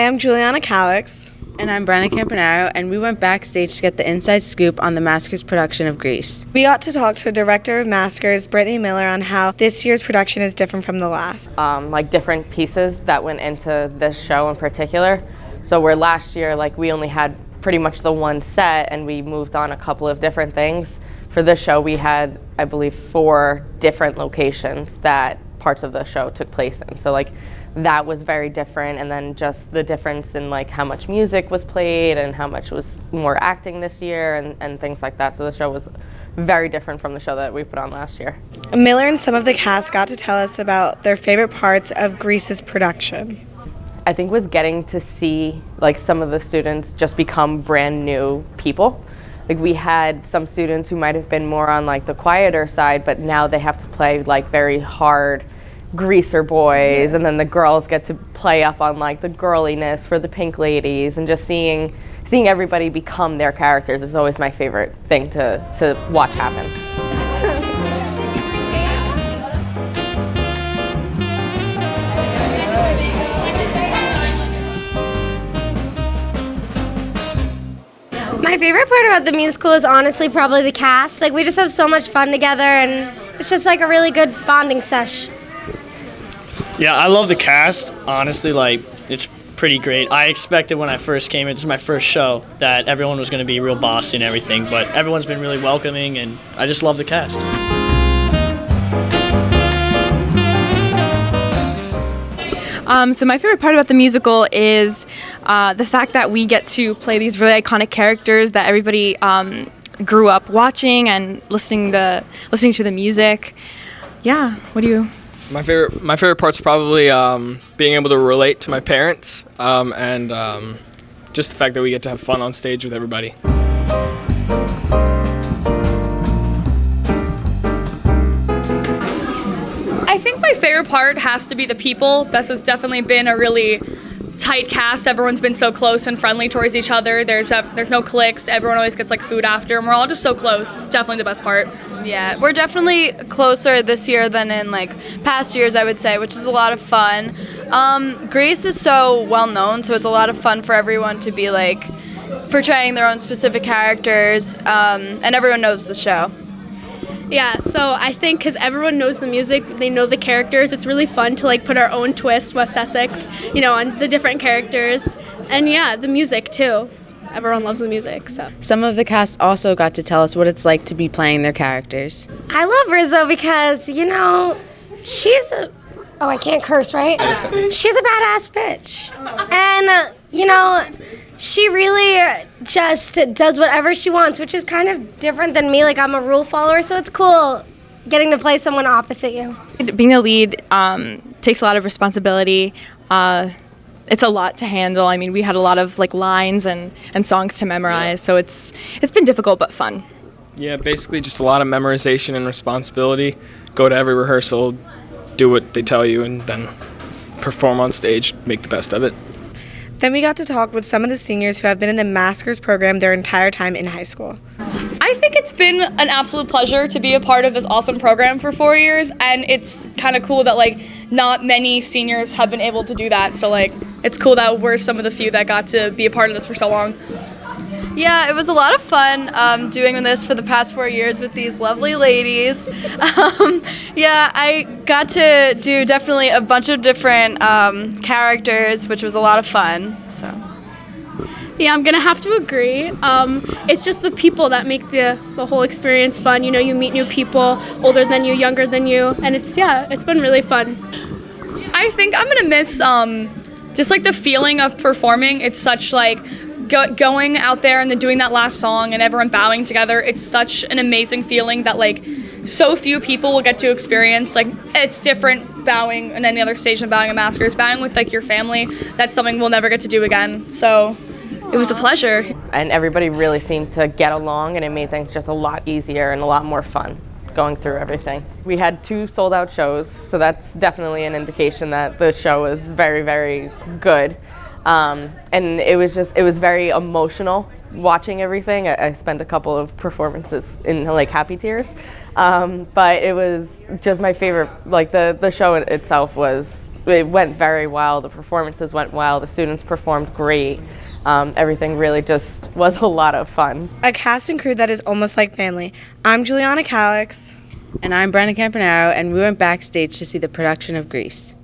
Hi, I'm Giuliana Calix. And I'm Brenna Campanaro, and we went backstage to get the inside scoop on the Masquers production of Grease. We got to talk to the director of Masquers, Brittany Miller, on how this year's production is different from the last. Um, like different pieces that went into this show in particular. So where last year, like we only had pretty much the one set, and we moved on a couple of different things. For this show, we had, I believe, four different locations that parts of the show took place in. So like that was very different. And then just the difference in like how much music was played and how much was more acting this year and, and things like that. So the show was very different from the show that we put on last year. Miller and some of the cast got to tell us about their favorite parts of Grease's production. I think was getting to see like some of the students just become brand new people. Like we had some students who might have been more on like the quieter side but now they have to play like very hard greaser boys and then the girls get to play up on like the girliness for the pink ladies and just seeing seeing everybody become their characters is always my favorite thing to, to watch happen. My favorite part about the musical is honestly probably the cast. Like we just have so much fun together and it's just like a really good bonding sesh. Yeah, I love the cast. Honestly, like it's pretty great. I expected when I first came, it's my first show, that everyone was going to be real bossy and everything, but everyone's been really welcoming, and I just love the cast. Um, so my favorite part about the musical is uh, the fact that we get to play these really iconic characters that everybody um, grew up watching and listening the listening to the music. Yeah, what do you? My favorite, my favorite part's probably um, being able to relate to my parents um, and um, just the fact that we get to have fun on stage with everybody. I think my favorite part has to be the people. This has definitely been a really tight cast. Everyone's been so close and friendly towards each other. There's a, there's no cliques. Everyone always gets like food after, and we're all just so close. It's definitely the best part. Yeah, we're definitely closer this year than in like past years, I would say, which is a lot of fun. Um, Grease is so well known, so it's a lot of fun for everyone to be like portraying their own specific characters, um, and everyone knows the show. Yeah, so I think because everyone knows the music, they know the characters. It's really fun to like put our own twist, West Essex, you know, on the different characters, and yeah, the music too. Everyone loves the music, so. Some of the cast also got to tell us what it's like to be playing their characters. I love Rizzo because you know she's a oh I can't curse right. She's a badass bitch, and uh, you know she really just does whatever she wants, which is kind of different than me. Like I'm a rule follower, so it's cool getting to play someone opposite you. Being the lead um, takes a lot of responsibility. Uh, it's a lot to handle. I mean, we had a lot of like lines and, and songs to memorize, so it's it's been difficult but fun. Yeah, basically just a lot of memorization and responsibility. Go to every rehearsal, do what they tell you, and then perform on stage, make the best of it. Then we got to talk with some of the seniors who have been in the Masquers program their entire time in high school. I think it's been an absolute pleasure to be a part of this awesome program for four years, and it's kind of cool that like not many seniors have been able to do that. So like it's cool that we're some of the few that got to be a part of this for so long. Yeah, it was a lot of fun um, doing this for the past four years with these lovely ladies. Um, yeah, I got to do definitely a bunch of different um, characters, which was a lot of fun. So. Yeah, I'm gonna have to agree. Um, it's just the people that make the the whole experience fun. You know, you meet new people, older than you, younger than you, and it's yeah, it's been really fun. I think I'm gonna miss um, just like the feeling of performing. It's such like go- going out there and then doing that last song and everyone bowing together. It's such an amazing feeling that like so few people will get to experience. Like it's different bowing in any other stage than bowing at Masquers. Bowing with like your family, that's something we'll never get to do again. So it was a pleasure. And everybody really seemed to get along, and it made things just a lot easier and a lot more fun going through everything. We had two sold out shows, so that's definitely an indication that the show was very, very good. Um, and it was just, it was very emotional watching everything. I, I spent a couple of performances in like happy tears. Um, but it was just my favorite, like the, the show itself was, it went very well. The performances went well. The students performed great. Um, everything really just was a lot of fun. A cast and crew that is almost like family. I'm Giuliana Calix. And I'm Brenna Campanaro, and we went backstage to see the production of Grease.